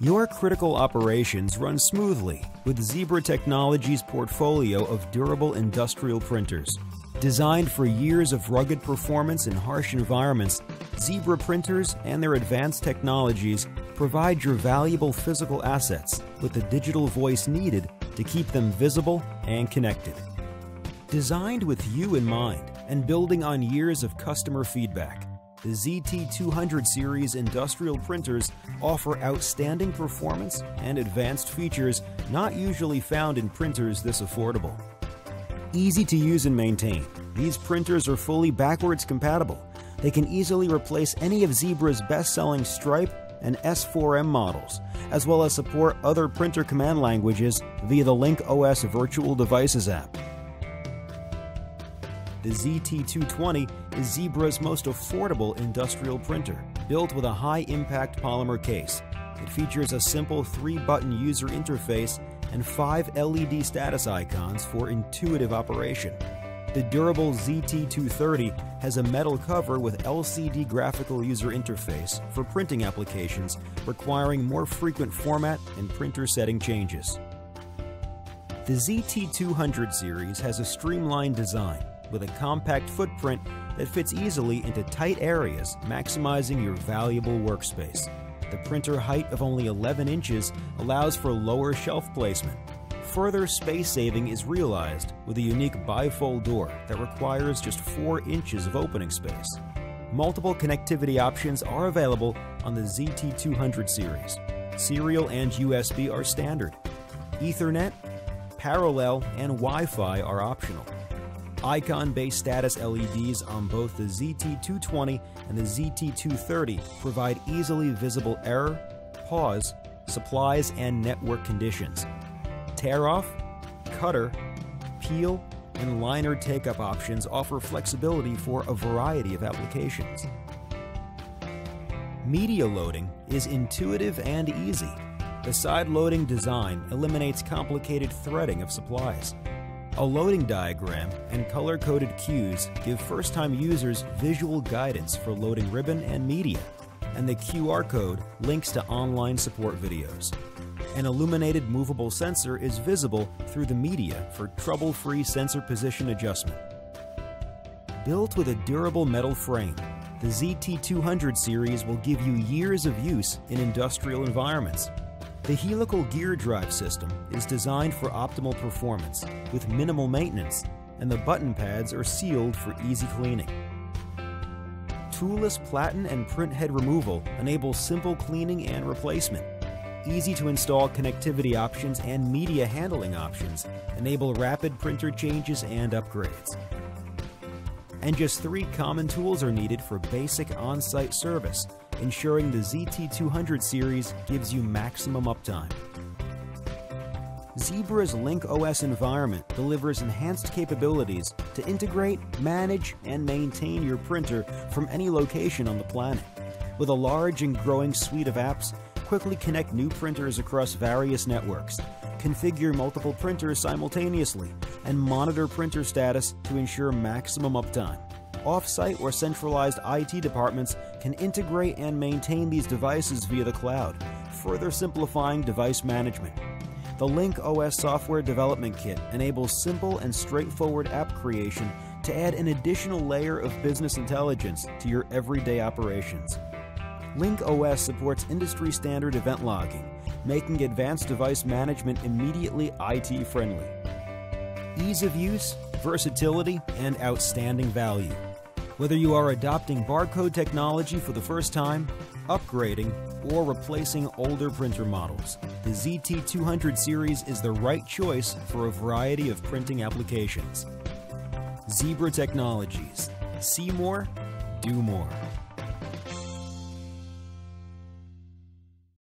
Your critical operations run smoothly with Zebra Technologies' portfolio of durable industrial printers. Designed for years of rugged performance in harsh environments, Zebra printers and their advanced technologies provide your valuable physical assets with the digital voice needed to keep them visible and connected. Designed with you in mind and building on years of customer feedback, the ZT200 series industrial printers offer outstanding performance and advanced features not usually found in printers this affordable. Easy to use and maintain, these printers are fully backwards compatible. They can easily replace any of Zebra's best-selling Stripe and S4M models, as well as support other printer command languages via the Link OS Virtual Devices app. The ZT220 is Zebra's most affordable industrial printer, built with a high-impact polymer case. It features a simple three-button user interface and five LED status icons for intuitive operation. The durable ZT230 has a metal cover with LCD graphical user interface for printing applications requiring more frequent format and printer setting changes. The ZT200 series has a streamlined design with a compact footprint that fits easily into tight areas, maximizing your valuable workspace. The printer height of only 11 inches allows for lower shelf placement. Further space saving is realized with a unique bifold door that requires just 4 inches of opening space. Multiple connectivity options are available on the ZT200 series. Serial and USB are standard. Ethernet, parallel, and Wi Fi are optional. Icon-based status LEDs on both the ZT220 and the ZT230 provide easily visible error, pause, supplies, and network conditions. Tear off, cutter, peel, and liner take-up options offer flexibility for a variety of applications. Media loading is intuitive and easy. The side-loading design eliminates complicated threading of supplies. A loading diagram and color-coded cues give first-time users visual guidance for loading ribbon and media, and the QR code links to online support videos. An illuminated movable sensor is visible through the media for trouble-free sensor position adjustment. Built with a durable metal frame, the ZT200 series will give you years of use in industrial environments the helical gear drive system is designed for optimal performance with minimal maintenance, and the button pads are sealed for easy cleaning. Toolless platen and print head removal enables simple cleaning and replacement. Easy to install connectivity options and media handling options enable rapid printer changes and upgrades. And just three common tools are needed for basic on-site service ensuring the ZT200 series gives you maximum uptime. Zebra's Link OS environment delivers enhanced capabilities to integrate, manage, and maintain your printer from any location on the planet. With a large and growing suite of apps, quickly connect new printers across various networks, configure multiple printers simultaneously, and monitor printer status to ensure maximum uptime off-site or centralized IT departments can integrate and maintain these devices via the cloud, further simplifying device management. The Link OS Software Development Kit enables simple and straightforward app creation to add an additional layer of business intelligence to your everyday operations. Link OS supports industry standard event logging, making advanced device management immediately IT friendly. Ease of use, versatility, and outstanding value. Whether you are adopting barcode technology for the first time, upgrading, or replacing older printer models, the ZT200 series is the right choice for a variety of printing applications. Zebra Technologies. See more, do more.